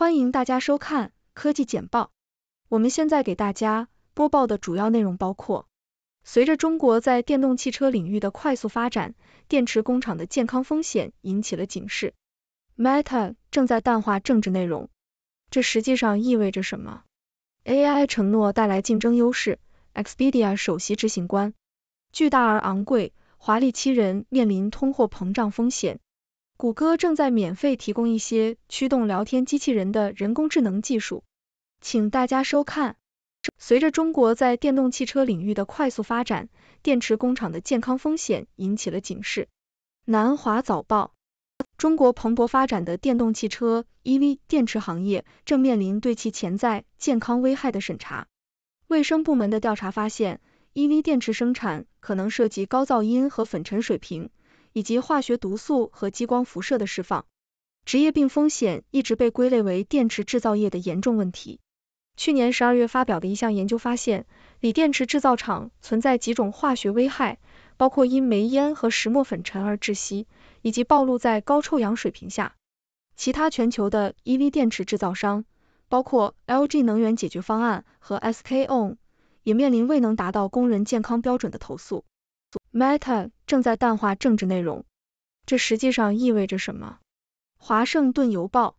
欢迎大家收看科技简报。我们现在给大家播报的主要内容包括：随着中国在电动汽车领域的快速发展，电池工厂的健康风险引起了警示。Meta 正在淡化政治内容，这实际上意味着什么？AI 承诺带来竞争优势。Expedia 首席执行官：巨大而昂贵，华丽欺人，面临通货膨胀风险。谷歌正在免费提供一些驱动聊天机器人的人工智能技术，请大家收看。随着中国在电动汽车领域的快速发展，电池工厂的健康风险引起了警示。南华早报：中国蓬勃发展的电动汽车 EV 电池行业正面临对其潜在健康危害的审查。卫生部门的调查发现，EV 电池生产可能涉及高噪音和粉尘水平。以及化学毒素和激光辐射的释放，职业病风险一直被归类为电池制造业的严重问题。去年十二月发表的一项研究发现，锂电池制造厂存在几种化学危害，包括因煤烟和石墨粉尘而窒息，以及暴露在高臭氧水平下。其他全球的 EV 电池制造商，包括 LG 能源解决方案和 SK On，也面临未能达到工人健康标准的投诉。Meta 正在淡化政治内容，这实际上意味着什么？华盛顿邮报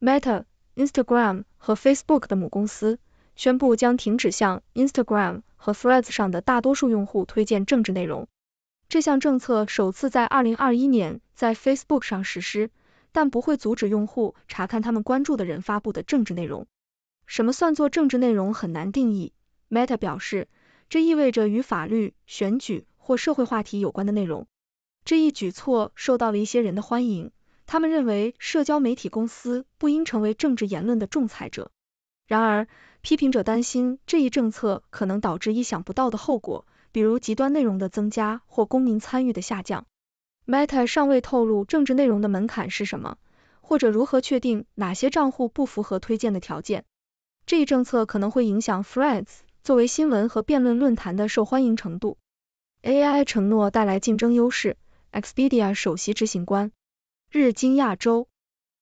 ：Meta、Instagram 和 Facebook 的母公司宣布将停止向 Instagram 和 Threads 上的大多数用户推荐政治内容。这项政策首次在2021年在 Facebook 上实施，但不会阻止用户查看他们关注的人发布的政治内容。什么算作政治内容很难定义。Meta 表示，这意味着与法律、选举。或社会话题有关的内容，这一举措受到了一些人的欢迎。他们认为社交媒体公司不应成为政治言论的仲裁者。然而，批评者担心这一政策可能导致意想不到的后果，比如极端内容的增加或公民参与的下降。Meta 尚未透露政治内容的门槛是什么，或者如何确定哪些账户不符合推荐的条件。这一政策可能会影响 Threads 作为新闻和辩论论坛的受欢迎程度。AI 承诺带来竞争优势。Expedia 首席执行官：日经亚洲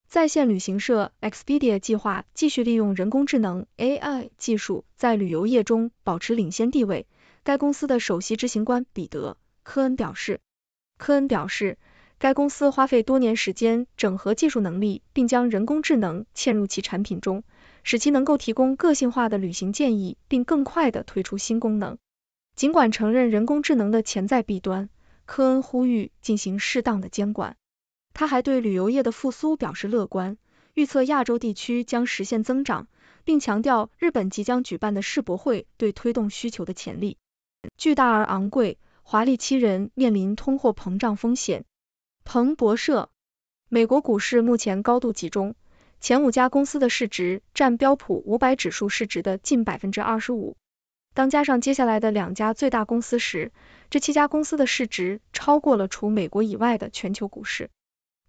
在线旅行社 Expedia 计划继续利用人工智能 AI 技术在旅游业中保持领先地位。该公司的首席执行官彼得·科恩表示，科恩表示，该公司花费多年时间整合技术能力，并将人工智能嵌入其产品中，使其能够提供个性化的旅行建议，并更快地推出新功能。尽管承认人工智能的潜在弊端，科恩呼吁进行适当的监管。他还对旅游业的复苏表示乐观，预测亚洲地区将实现增长，并强调日本即将举办的世博会对推动需求的潜力。巨大而昂贵，华丽七人，面临通货膨胀风险。彭博社：美国股市目前高度集中，前五家公司的市值占标普五百指数市值的近百分之二十五。当加上接下来的两家最大公司时，这七家公司的市值超过了除美国以外的全球股市。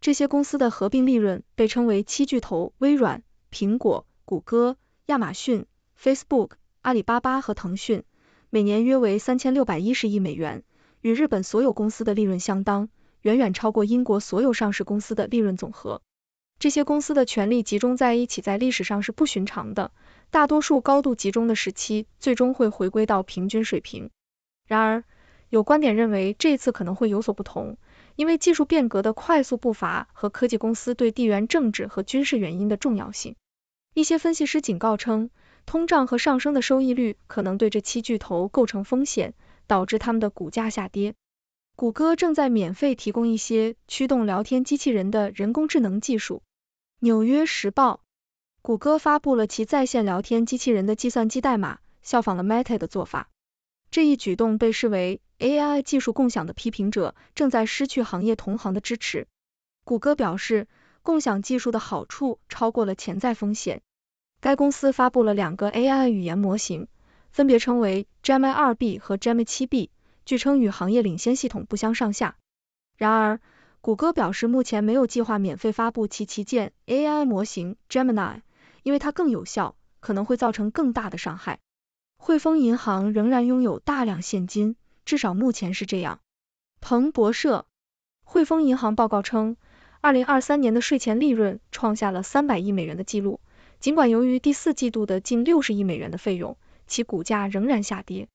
这些公司的合并利润被称为七巨头：微软、苹果、谷歌、亚马逊、Facebook、阿里巴巴和腾讯，每年约为三千六百一十亿美元，与日本所有公司的利润相当，远远超过英国所有上市公司的利润总和。这些公司的权力集中在一起，在历史上是不寻常的。大多数高度集中的时期最终会回归到平均水平。然而，有观点认为这次可能会有所不同，因为技术变革的快速步伐和科技公司对地缘政治和军事原因的重要性。一些分析师警告称，通胀和上升的收益率可能对这七巨头构成风险，导致他们的股价下跌。谷歌正在免费提供一些驱动聊天机器人的人工智能技术。纽约时报。谷歌发布了其在线聊天机器人的计算机代码，效仿了 Meta 的做法。这一举动被视为 AI 技术共享的批评者正在失去行业同行的支持。谷歌表示，共享技术的好处超过了潜在风险。该公司发布了两个 AI 语言模型，分别称为 Gemini 2B 和 Gemini 7B，据称与行业领先系统不相上下。然而，谷歌表示目前没有计划免费发布其旗舰 AI 模型 Gemini。因为它更有效，可能会造成更大的伤害。汇丰银行仍然拥有大量现金，至少目前是这样。彭博社，汇丰银行报告称，二零二三年的税前利润创下了三百亿美元的纪录。尽管由于第四季度的近六十亿美元的费用，其股价仍然下跌。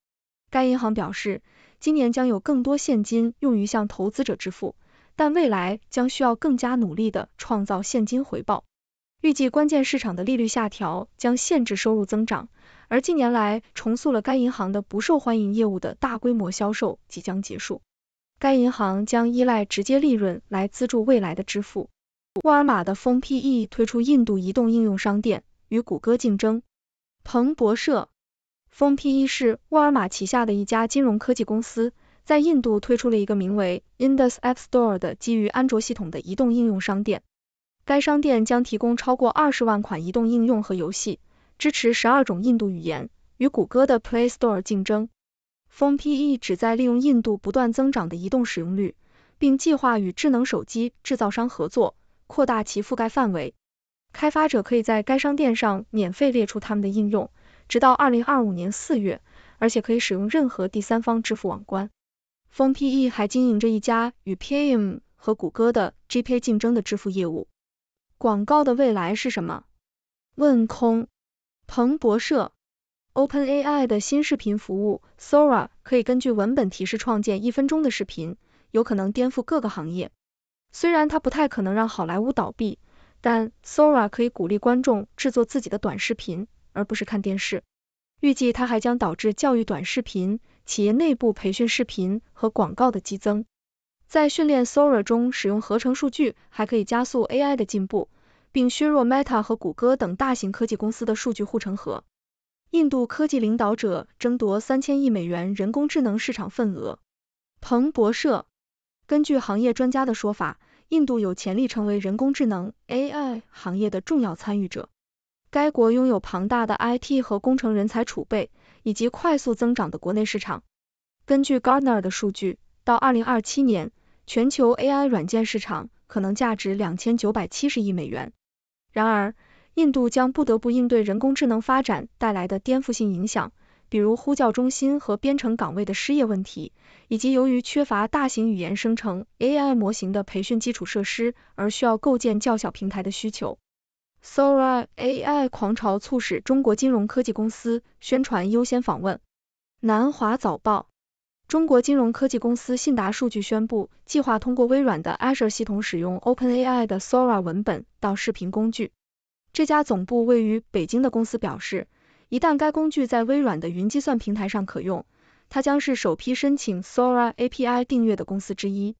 该银行表示，今年将有更多现金用于向投资者支付，但未来将需要更加努力的创造现金回报。预计关键市场的利率下调将限制收入增长，而近年来重塑了该银行的不受欢迎业务的大规模销售即将结束。该银行将依赖直接利润来资助未来的支付。沃尔玛的 PhonePe 推出印度移动应用商店，与谷歌竞争。彭博社，PhonePe 是沃尔玛旗下的一家金融科技公司，在印度推出了一个名为 Indus App Store 的基于安卓系统的移动应用商店。该商店将提供超过二十万款移动应用和游戏，支持十二种印度语言，与谷歌的 Play Store 竞争。PhonePe 旨在利用印度不断增长的移动使用率，并计划与智能手机制造商合作。扩大其覆盖范围，开发者可以在该商店上免费列出他们的应用，直到二零二五年四月，而且可以使用任何第三方支付网关。PhonePe 还经营着一家与 Paym 和谷歌的 gpa 竞争的支付业务。广告的未来是什么？问空。彭博社，OpenAI 的新视频服务 Sora 可以根据文本提示创建一分钟的视频，有可能颠覆各个行业。虽然它不太可能让好莱坞倒闭，但 Sora 可以鼓励观众制作自己的短视频，而不是看电视。预计它还将导致教育短视频、企业内部培训视频和广告的激增。在训练 Sora 中使用合成数据，还可以加速 AI 的进步，并削弱 Meta 和谷歌等大型科技公司的数据护城河。印度科技领导者争夺三千亿美元人工智能市场份额。彭博社。根据行业专家的说法，印度有潜力成为人工智能 AI 行业的重要参与者。该国拥有庞大的 IT 和工程人才储备，以及快速增长的国内市场。根据 Gartner 的数据，到2027年，全球 AI 软件市场可能价值2970亿美元。然而，印度将不得不应对人工智能发展带来的颠覆性影响。比如呼叫中心和编程岗位的失业问题，以及由于缺乏大型语言生成 AI 模型的培训基础设施而需要构建较小平台的需求。Sora AI 狂潮促使中国金融科技公司宣传优先访问。南华早报，中国金融科技公司信达数据宣布，计划通过微软的 Azure 系统使用 OpenAI 的 Sora 文本到视频工具。这家总部位于北京的公司表示。一旦该工具在微软的云计算平台上可用，它将是首批申请 Sora API 订阅的公司之一。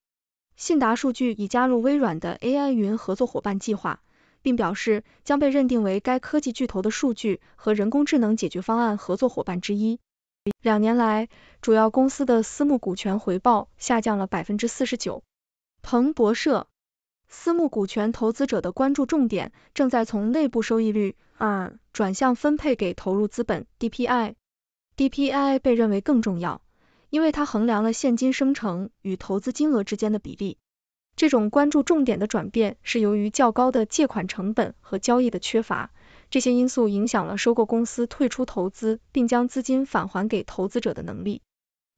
信达数据已加入微软的 AI 云合作伙伴计划，并表示将被认定为该科技巨头的数据和人工智能解决方案合作伙伴之一。两年来，主要公司的私募股权回报下降了百分之四十九。彭博社。私募股权投资者的关注重点正在从内部收益率二转向分配给投入资本 DPI。DPI 被认为更重要，因为它衡量了现金生成与投资金额之间的比例。这种关注重点的转变是由于较高的借款成本和交易的缺乏，这些因素影响了收购公司退出投资并将资金返还给投资者的能力。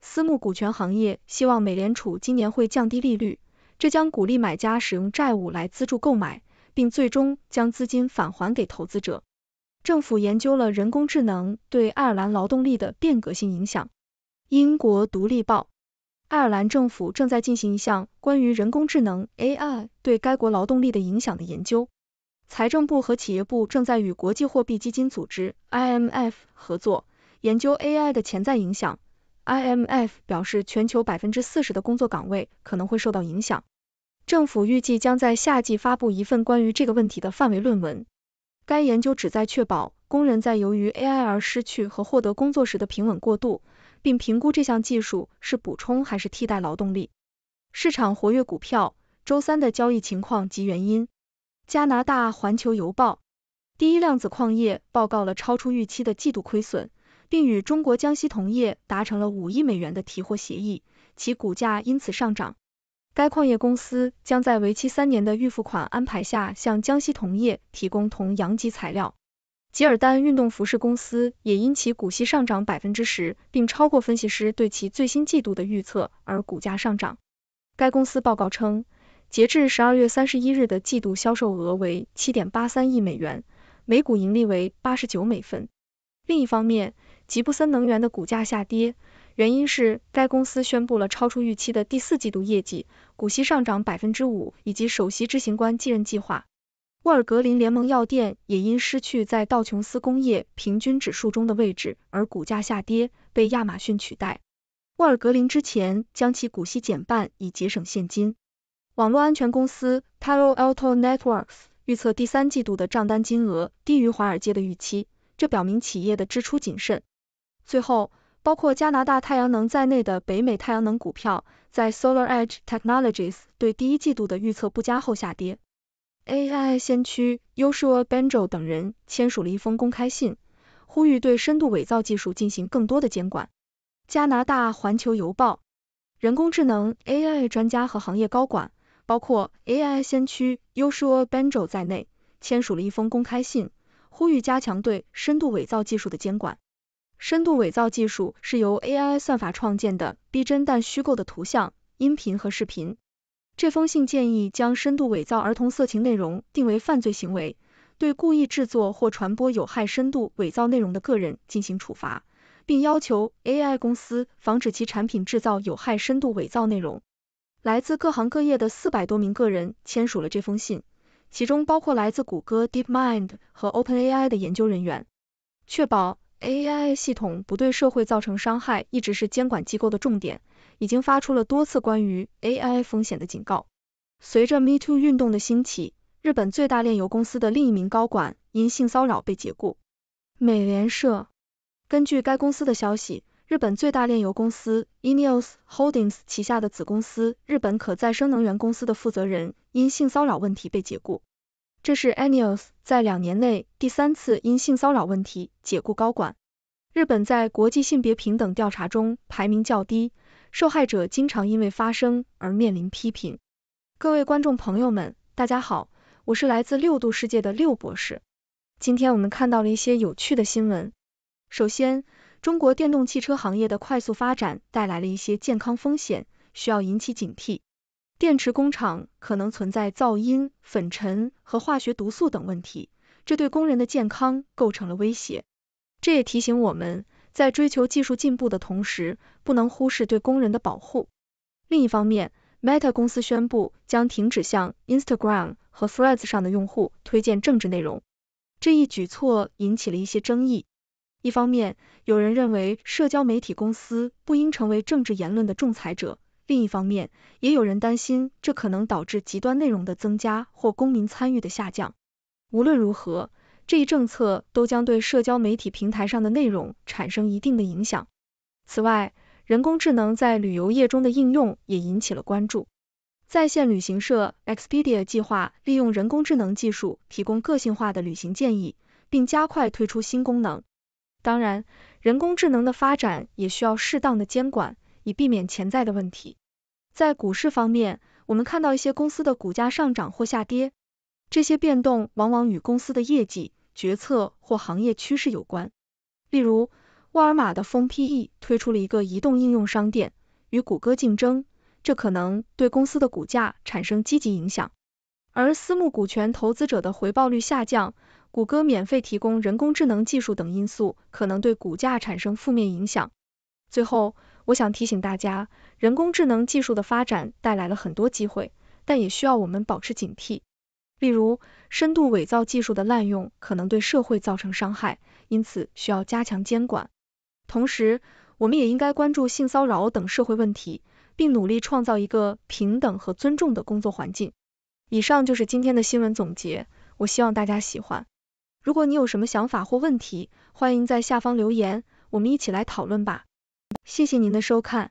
私募股权行业希望美联储今年会降低利率。这将鼓励买家使用债务来资助购买，并最终将资金返还给投资者。政府研究了人工智能对爱尔兰劳动力的变革性影响。英国独立报，爱尔兰政府正在进行一项关于人工智能 AI 对该国劳动力的影响的研究。财政部和企业部正在与国际货币基金组织 IMF 合作，研究 AI 的潜在影响。IMF 表示，全球百分之四十的工作岗位可能会受到影响。政府预计将在夏季发布一份关于这个问题的范围论文。该研究旨在确保工人在由于 AI 而失去和获得工作时的平稳过渡，并评估这项技术是补充还是替代劳动力。市场活跃股票周三的交易情况及原因。加拿大环球邮报，第一量子矿业报告了超出预期的季度亏损。并与中国江西铜业达成了五亿美元的提货协议，其股价因此上涨。该矿业公司将在为期三年的预付款安排下向江西铜业提供铜阳极材料。吉尔丹运动服饰公司也因其股息上涨百分之十，并超过分析师对其最新季度的预测而股价上涨。该公司报告称，截至十二月三十一日的季度销售额为七点八三亿美元，每股盈利为八十九美分。另一方面，吉布森能源的股价下跌，原因是该公司宣布了超出预期的第四季度业绩，股息上涨百分之五，以及首席执行官继任计划。沃尔格林联盟药店也因失去在道琼斯工业平均指数中的位置而股价下跌，被亚马逊取代。沃尔格林之前将其股息减半以节省现金。网络安全公司 Palo Alto Networks 预测第三季度的账单金额低于华尔街的预期，这表明企业的支出谨慎。最后，包括加拿大太阳能在内的北美太阳能股票在 Solar Edge Technologies 对第一季度的预测不佳后下跌。AI 先驱 Yoshua Bengio 等人签署了一封公开信，呼吁对深度伪造技术进行更多的监管。加拿大环球邮报，人工智能 AI 专家和行业高管，包括 AI 先驱 Yoshua Bengio 在内，签署了一封公开信，呼吁加强对深度伪造技术的监管。深度伪造技术是由 AI 算法创建的逼真但虚构的图像、音频和视频。这封信建议将深度伪造儿童色情内容定为犯罪行为，对故意制作或传播有害深度伪造内容的个人进行处罚，并要求 AI 公司防止其产品制造有害深度伪造内容。来自各行各业的四百多名个人签署了这封信，其中包括来自谷歌 DeepMind 和 OpenAI 的研究人员。确保 AI 系统不对社会造成伤害一直是监管机构的重点。已经发出了多次关于 AI 风险的警告。随着 Me Too 运动的兴起，日本最大炼油公司的另一名高管因性骚扰被解雇。美联社根据该公司的消息，日本最大炼油公司 ENEOS Holdings 旗下的子公司日本可再生能源公司的负责人因性骚扰问题被解雇。这是 ENEOS 在两年内第三次因性骚扰问题解雇高管。日本在国际性别平等调查中排名较低。受害者经常因为发声而面临批评。各位观众朋友们，大家好，我是来自六度世界的六博士。今天我们看到了一些有趣的新闻。首先，中国电动汽车行业的快速发展带来了一些健康风险，需要引起警惕。电池工厂可能存在噪音、粉尘和化学毒素等问题，这对工人的健康构成了威胁。这也提醒我们。在追求技术进步的同时，不能忽视对工人的保护。另一方面，Meta 公司宣布将停止向 Instagram 和 Threads 上的用户推荐政治内容。这一举措引起了一些争议。一方面，有人认为社交媒体公司不应成为政治言论的仲裁者；另一方面，也有人担心这可能导致极端内容的增加或公民参与的下降。无论如何，这一政策都将对社交媒体平台上的内容产生一定的影响。此外，人工智能在旅游业中的应用也引起了关注。在线旅行社 Expedia 计划利用人工智能技术提供个性化的旅行建议，并加快推出新功能。当然，人工智能的发展也需要适当的监管，以避免潜在的问题。在股市方面，我们看到一些公司的股价上涨或下跌，这些变动往往与公司的业绩。决策或行业趋势有关，例如沃尔玛的 Phone PE 推出了一个移动应用商店，与谷歌竞争，这可能对公司的股价产生积极影响。而私募股权投资者的回报率下降，谷歌免费提供人工智能技术等因素，可能对股价产生负面影响。最后，我想提醒大家，人工智能技术的发展带来了很多机会，但也需要我们保持警惕。例如，深度伪造技术的滥用可能对社会造成伤害，因此需要加强监管。同时，我们也应该关注性骚扰等社会问题，并努力创造一个平等和尊重的工作环境。以上就是今天的新闻总结，我希望大家喜欢。如果你有什么想法或问题，欢迎在下方留言，我们一起来讨论吧。谢谢您的收看。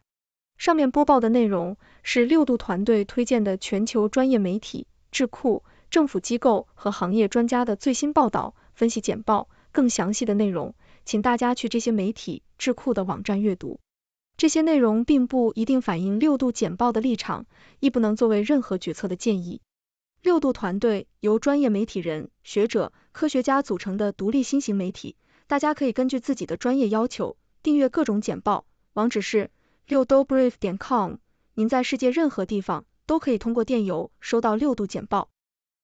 上面播报的内容是六度团队推荐的全球专业媒体智库。政府机构和行业专家的最新报道、分析简报，更详细的内容，请大家去这些媒体智库的网站阅读。这些内容并不一定反映六度简报的立场，亦不能作为任何决策的建议。六度团队由专业媒体人、学者、科学家组成的独立新型媒体，大家可以根据自己的专业要求订阅各种简报。网址是六 dobrief 点 com。您在世界任何地方都可以通过电邮收到六度简报。